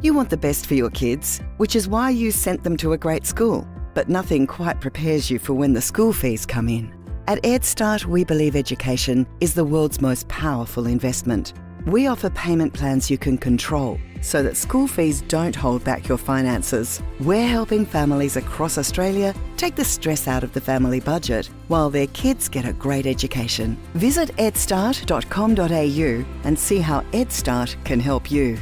You want the best for your kids, which is why you sent them to a great school. But nothing quite prepares you for when the school fees come in. At EdStart, we believe education is the world's most powerful investment. We offer payment plans you can control so that school fees don't hold back your finances. We're helping families across Australia take the stress out of the family budget while their kids get a great education. Visit edstart.com.au and see how EdStart can help you.